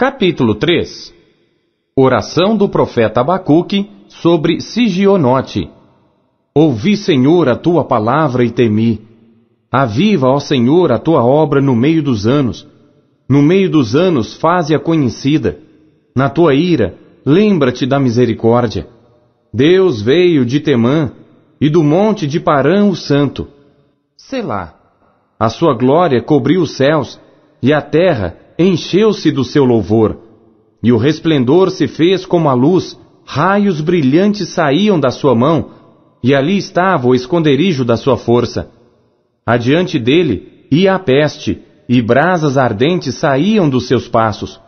Capítulo 3 Oração do profeta Abacuque sobre Sigionote. Ouvi, Senhor, a tua palavra e temi. Aviva, ó Senhor, a tua obra no meio dos anos. No meio dos anos, faze-a conhecida. Na tua ira, lembra-te da misericórdia. Deus veio de Temã e do monte de Parã o santo. Selá. A sua glória cobriu os céus e a terra encheu-se do seu louvor. E o resplendor se fez como a luz, raios brilhantes saíam da sua mão, e ali estava o esconderijo da sua força. Adiante dele ia a peste, e brasas ardentes saíam dos seus passos.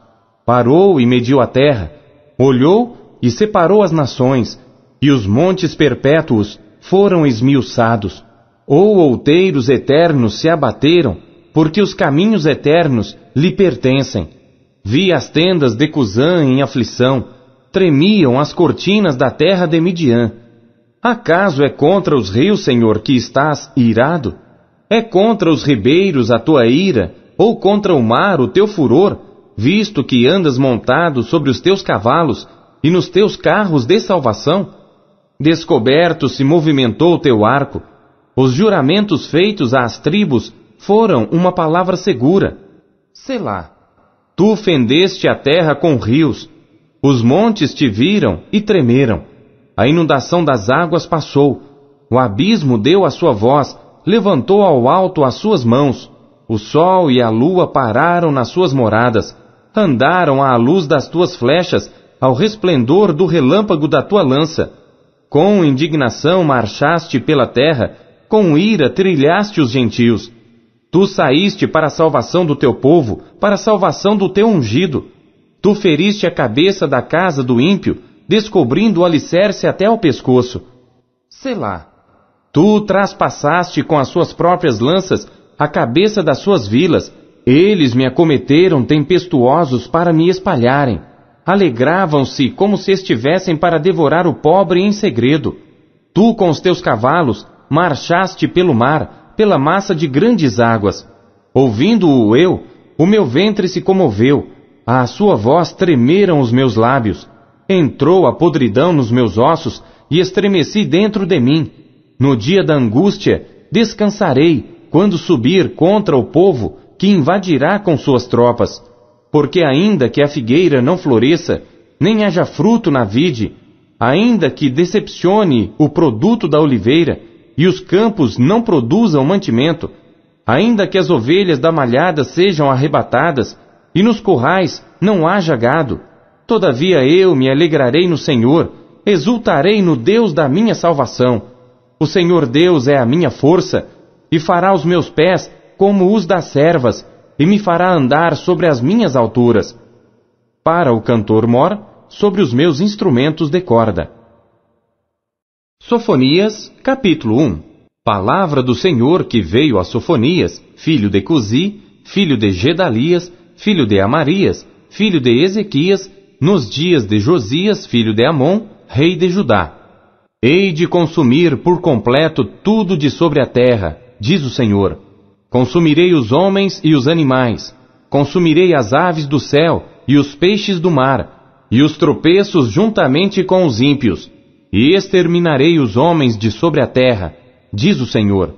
Parou e mediu a terra, olhou e separou as nações, e os montes perpétuos foram esmiuçados. Ou outeiros eternos se abateram, porque os caminhos eternos lhe pertencem. Vi as tendas de Cusã em aflição, tremiam as cortinas da terra de Midian. Acaso é contra os rios, Senhor, que estás irado? É contra os ribeiros a tua ira, ou contra o mar o teu furor, visto que andas montado sobre os teus cavalos e nos teus carros de salvação? Descoberto se movimentou o teu arco, os juramentos feitos às tribos foram uma palavra segura. Selá. Tu fendeste a terra com rios, os montes te viram e tremeram. A inundação das águas passou, o abismo deu a sua voz, levantou ao alto as suas mãos. O sol e a lua pararam nas suas moradas, andaram à luz das tuas flechas, ao resplendor do relâmpago da tua lança. Com indignação marchaste pela terra, com ira trilhaste os gentios. Tu saíste para a salvação do teu povo, para a salvação do teu ungido. Tu feriste a cabeça da casa do ímpio, descobrindo o alicerce até ao pescoço. Selá. Tu traspassaste com as suas próprias lanças a cabeça das suas vilas. Eles me acometeram tempestuosos para me espalharem. Alegravam-se como se estivessem para devorar o pobre em segredo. Tu com os teus cavalos marchaste pelo mar, pela massa de grandes águas. Ouvindo-o eu, o meu ventre se comoveu, à sua voz tremeram os meus lábios. Entrou a podridão nos meus ossos e estremeci dentro de mim. No dia da angústia, descansarei quando subir contra o povo que invadirá com suas tropas. Porque ainda que a figueira não floresça, nem haja fruto na vide, ainda que decepcione o produto da oliveira, e os campos não produzam mantimento, ainda que as ovelhas da malhada sejam arrebatadas, e nos currais não haja gado, todavia eu me alegrarei no Senhor, exultarei no Deus da minha salvação. O Senhor Deus é a minha força, e fará os meus pés como os das servas, e me fará andar sobre as minhas alturas. Para o cantor mor, sobre os meus instrumentos de corda. Sofonias, capítulo 1 Palavra do Senhor que veio a Sofonias, filho de Cusi, filho de Gedalias, filho de Amarias, filho de Ezequias, nos dias de Josias, filho de Amon, rei de Judá. Hei de consumir por completo tudo de sobre a terra, diz o Senhor. Consumirei os homens e os animais, consumirei as aves do céu e os peixes do mar, e os tropeços juntamente com os ímpios e exterminarei os homens de sobre a terra, diz o Senhor.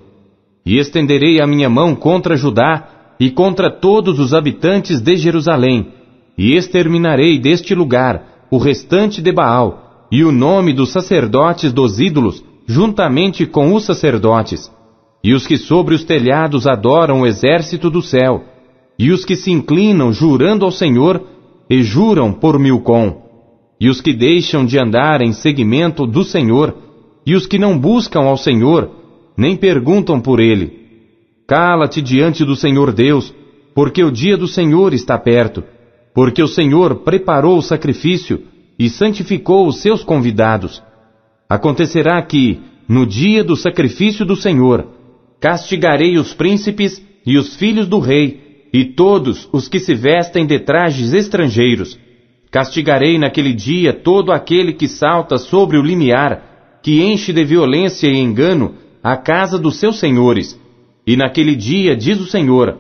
E estenderei a minha mão contra Judá e contra todos os habitantes de Jerusalém, e exterminarei deste lugar o restante de Baal, e o nome dos sacerdotes dos ídolos, juntamente com os sacerdotes, e os que sobre os telhados adoram o exército do céu, e os que se inclinam jurando ao Senhor, e juram por Milcom e os que deixam de andar em seguimento do Senhor, e os que não buscam ao Senhor, nem perguntam por Ele. Cala-te diante do Senhor Deus, porque o dia do Senhor está perto, porque o Senhor preparou o sacrifício e santificou os seus convidados. Acontecerá que, no dia do sacrifício do Senhor, castigarei os príncipes e os filhos do rei, e todos os que se vestem de trajes estrangeiros, Castigarei naquele dia todo aquele que salta sobre o limiar, que enche de violência e engano a casa dos seus senhores. E naquele dia, diz o Senhor,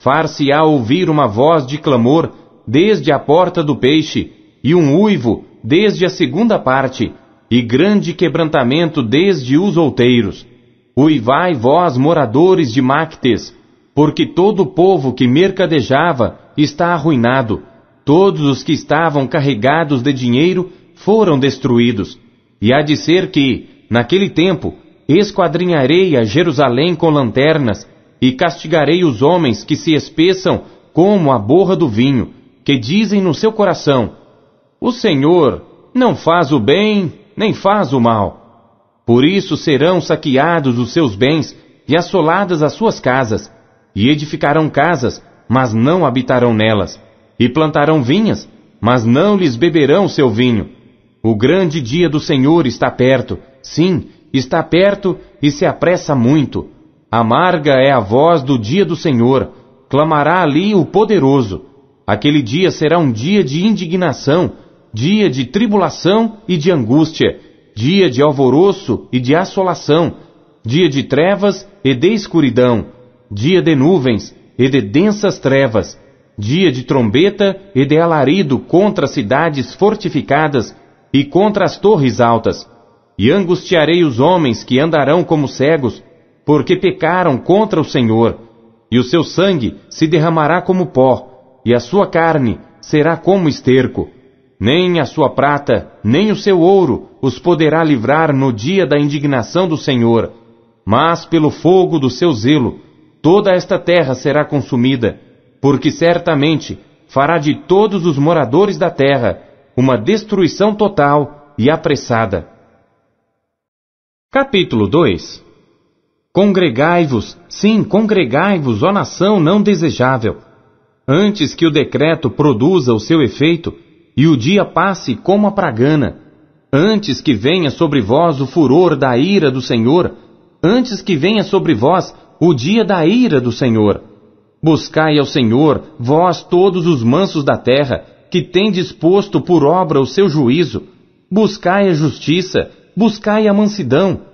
far-se-á ouvir uma voz de clamor desde a porta do peixe, e um uivo desde a segunda parte, e grande quebrantamento desde os outeiros. Uivai vós, moradores de Mactes, porque todo o povo que mercadejava está arruinado, todos os que estavam carregados de dinheiro foram destruídos. E há de ser que, naquele tempo, esquadrinharei a Jerusalém com lanternas, e castigarei os homens que se espeçam como a borra do vinho, que dizem no seu coração: O Senhor não faz o bem, nem faz o mal. Por isso serão saqueados os seus bens e assoladas as suas casas, e edificarão casas, mas não habitarão nelas, e plantarão vinhas, mas não lhes beberão seu vinho. O grande dia do Senhor está perto, sim, está perto e se apressa muito. Amarga é a voz do dia do Senhor, clamará ali o poderoso. Aquele dia será um dia de indignação, dia de tribulação e de angústia, dia de alvoroço e de assolação, dia de trevas e de escuridão, dia de nuvens e de densas trevas, dia de trombeta e de alarido contra as cidades fortificadas e contra as torres altas. E angustiarei os homens que andarão como cegos, porque pecaram contra o Senhor, e o seu sangue se derramará como pó, e a sua carne será como esterco. Nem a sua prata, nem o seu ouro os poderá livrar no dia da indignação do Senhor, mas pelo fogo do seu zelo, toda esta terra será consumida, porque certamente fará de todos os moradores da terra uma destruição total e apressada. Capítulo 2 Congregai-vos, sim, congregai-vos, ó nação não desejável, antes que o decreto produza o seu efeito e o dia passe como a pragana, antes que venha sobre vós o furor da ira do Senhor, antes que venha sobre vós o dia da ira do Senhor. Buscai ao Senhor, vós todos os mansos da terra, que tendes posto por obra o seu juízo. Buscai a justiça, buscai a mansidão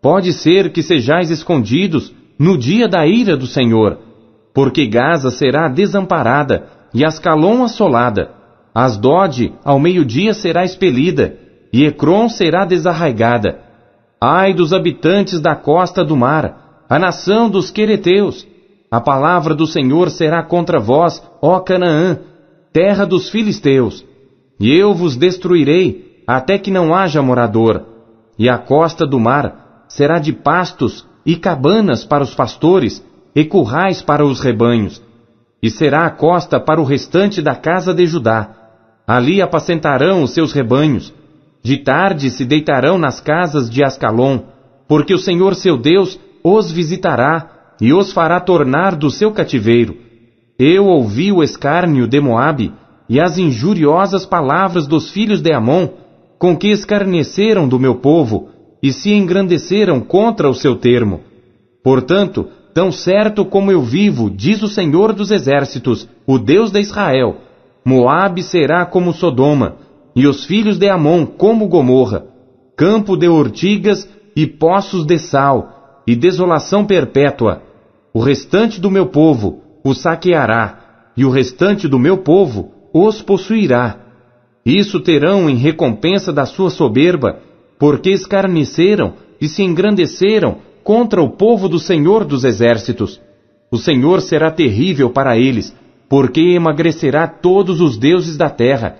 Pode ser que sejais escondidos no dia da ira do Senhor, porque Gaza será desamparada e Ascalon assolada. Asdod ao meio-dia será expelida e Ecrom será desarraigada. Ai dos habitantes da costa do mar, a nação dos quereteus. A palavra do Senhor será contra vós, ó Canaã, terra dos filisteus. E eu vos destruirei, até que não haja morador. E a costa do mar será de pastos e cabanas para os pastores e currais para os rebanhos, e será a costa para o restante da casa de Judá. Ali apacentarão os seus rebanhos. De tarde se deitarão nas casas de Ascalon, porque o Senhor seu Deus os visitará e os fará tornar do seu cativeiro. Eu ouvi o escárnio de Moabe e as injuriosas palavras dos filhos de Amon, com que escarneceram do meu povo, e se engrandeceram contra o seu termo. Portanto, tão certo como eu vivo, diz o Senhor dos Exércitos, o Deus de Israel, Moabe será como Sodoma, e os filhos de Amon como Gomorra, campo de ortigas e poços de sal, e desolação perpétua. O restante do meu povo o saqueará, e o restante do meu povo os possuirá. Isso terão em recompensa da sua soberba porque escarneceram e se engrandeceram contra o povo do Senhor dos Exércitos. O Senhor será terrível para eles, porque emagrecerá todos os deuses da terra,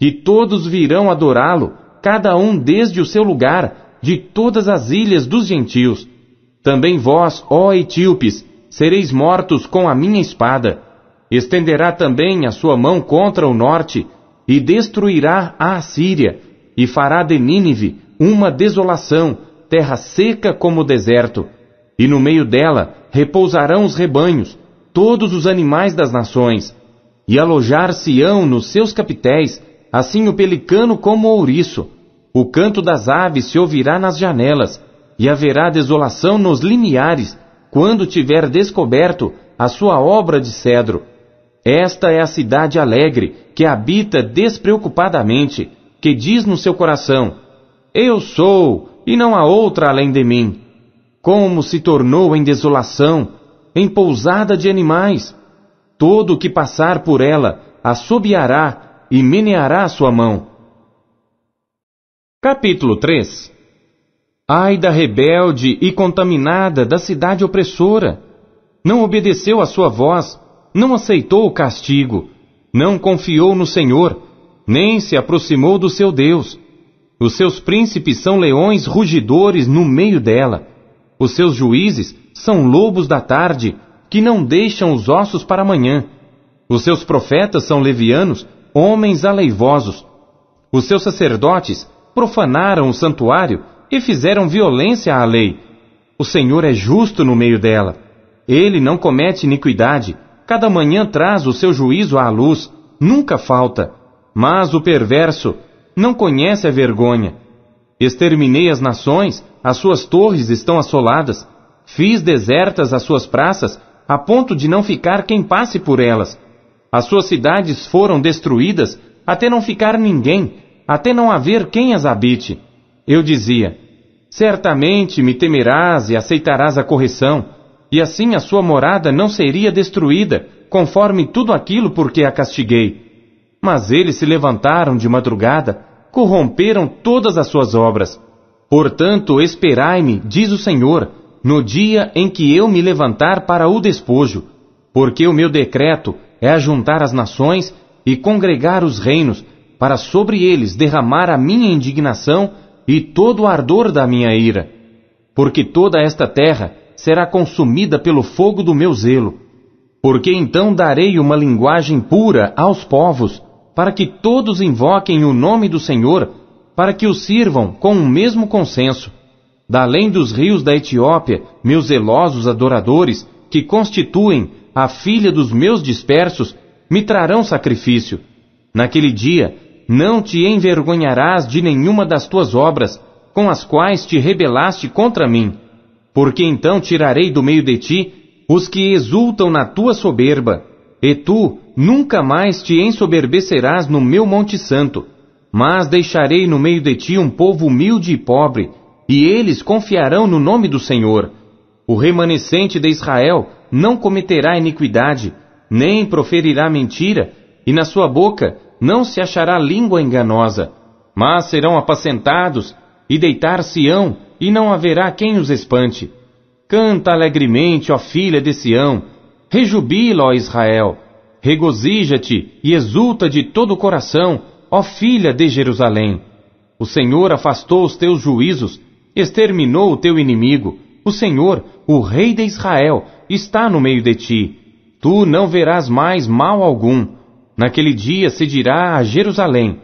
e todos virão adorá-lo, cada um desde o seu lugar, de todas as ilhas dos gentios. Também vós, ó etíopes, sereis mortos com a minha espada. Estenderá também a sua mão contra o norte, e destruirá a Assíria, e fará de Nínive uma desolação, terra seca como o deserto, e no meio dela repousarão os rebanhos, todos os animais das nações, e alojar-se-ão nos seus capitéis, assim o pelicano como o ouriço. O canto das aves se ouvirá nas janelas, e haverá desolação nos limiares, quando tiver descoberto a sua obra de cedro. Esta é a cidade alegre, que habita despreocupadamente, que diz no seu coração: eu sou, e não há outra além de mim. Como se tornou em desolação, em pousada de animais. Todo o que passar por ela assobiará e meneará sua mão. Capítulo 3 Ai da rebelde e contaminada da cidade opressora! Não obedeceu à sua voz, não aceitou o castigo, não confiou no Senhor, nem se aproximou do seu Deus. Os seus príncipes são leões rugidores no meio dela. Os seus juízes são lobos da tarde, que não deixam os ossos para amanhã. Os seus profetas são levianos, homens aleivosos. Os seus sacerdotes profanaram o santuário e fizeram violência à lei. O Senhor é justo no meio dela. Ele não comete iniquidade. Cada manhã traz o seu juízo à luz. Nunca falta. Mas o perverso não conhece a vergonha. Exterminei as nações, as suas torres estão assoladas. Fiz desertas as suas praças, a ponto de não ficar quem passe por elas. As suas cidades foram destruídas, até não ficar ninguém, até não haver quem as habite. Eu dizia: Certamente me temerás e aceitarás a correção, e assim a sua morada não seria destruída, conforme tudo aquilo por que a castiguei. Mas eles se levantaram de madrugada, corromperam todas as suas obras. Portanto, esperai-me, diz o Senhor, no dia em que eu me levantar para o despojo, porque o meu decreto é ajuntar as nações e congregar os reinos, para sobre eles derramar a minha indignação e todo o ardor da minha ira. Porque toda esta terra será consumida pelo fogo do meu zelo. Porque então darei uma linguagem pura aos povos, para que todos invoquem o nome do Senhor, para que o sirvam com o mesmo consenso. Da além dos rios da Etiópia, meus zelosos adoradores, que constituem a filha dos meus dispersos, me trarão sacrifício. Naquele dia, não te envergonharás de nenhuma das tuas obras, com as quais te rebelaste contra mim. Porque então tirarei do meio de ti os que exultam na tua soberba, e tu nunca mais te ensoberbecerás no meu Monte Santo, mas deixarei no meio de ti um povo humilde e pobre, e eles confiarão no nome do Senhor. O remanescente de Israel não cometerá iniquidade, nem proferirá mentira, e na sua boca não se achará língua enganosa, mas serão apacentados e deitar-se-ão, e não haverá quem os espante. Canta alegremente, ó filha de Sião, rejubila, ó Israel, regozija-te e exulta de todo o coração, ó filha de Jerusalém. O Senhor afastou os teus juízos, exterminou o teu inimigo. O Senhor, o Rei de Israel, está no meio de ti. Tu não verás mais mal algum. Naquele dia se dirá a Jerusalém: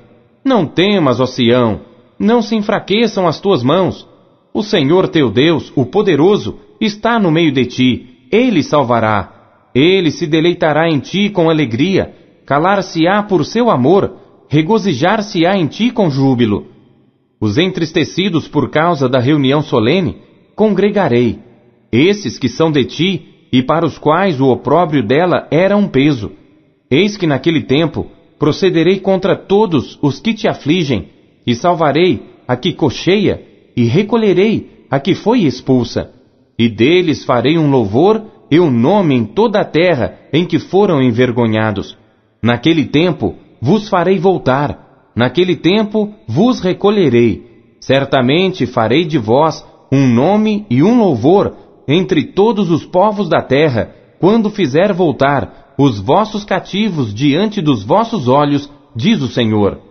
Não temas, ó Sião, não se enfraqueçam as tuas mãos. O Senhor teu Deus, o poderoso, está no meio de ti, ele salvará. Ele se deleitará em ti com alegria, calar-se-á por seu amor, regozijar-se-á em ti com júbilo. Os entristecidos por causa da reunião solene, congregarei. Esses que são de ti e para os quais o opróbrio dela era um peso. Eis que naquele tempo procederei contra todos os que te afligem, e salvarei a que cocheia, e recolherei a que foi expulsa. E deles farei um louvor e um nome em toda a terra em que foram envergonhados. Naquele tempo vos farei voltar, naquele tempo vos recolherei. Certamente farei de vós um nome e um louvor entre todos os povos da terra, quando fizer voltar os vossos cativos diante dos vossos olhos, diz o Senhor.